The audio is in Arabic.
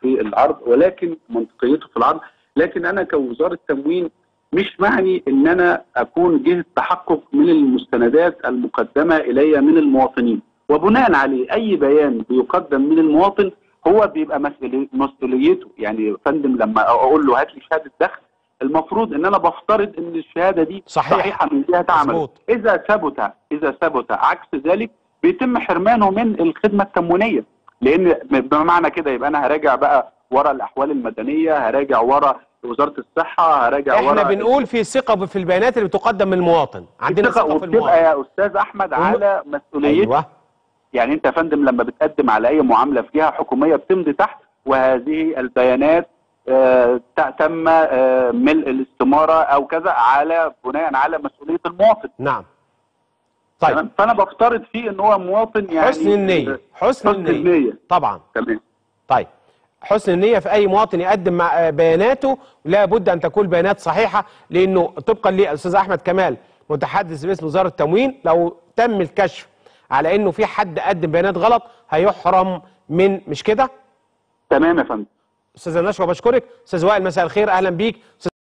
في العرض ولكن منطقيته في العرض. لكن أنا كوزارة تموين مش معني إن أنا أكون جهة تحقق من المستندات المقدمة إلي من المواطنين. وبناء عليه أي بيان بيقدم من المواطن هو بيبقى مسؤولي- مسؤوليته. يعني يا فندم لما أقول له هات لي شهادة دخل المفروض إن أنا بفترض إن الشهادة دي صحيح. صحيحة من جهة عمل. إذا ثبت إذا ثبت عكس ذلك بيتم حرمانه من الخدمة التموينية. لأن بمعنى كده يبقى أنا هراجع بقى ورا الاحوال المدنيه هراجع ورا وزاره الصحه هراجع إحنا ورا بنقول في ثقة في البيانات اللي بتقدم من المواطن. عندنا ثقة في المواطن. يا أستاذ أحمد على مسؤوليتك أيوه. يعني أنت يا فندم لما بتقدم على أي معاملة في جهة حكومية بتمضي تحت وهذه البيانات آه، تم آه، ملء الاستمارة أو كذا على بناء على مسؤولية المواطن. نعم. طيب؟ فأنا بفترض فيه إن هو مواطن يعني حسن النية حسن حسن النية. النية. طبعا. تمام. طيب. حسن النية في أي مواطن يقدم آه، بياناته لا بد أن تكون بيانات صحيحة لأنه طبقا للأستاذ أحمد كمال متحدث باسم وزارة التموين لو تم الكشف على أنه في حد قدم بيانات غلط هيحرم من مش كده؟ تمام يا فندم. أستاذة نشوى بشكرك. أستاذ وائل مساء الخير. أهلا بيك.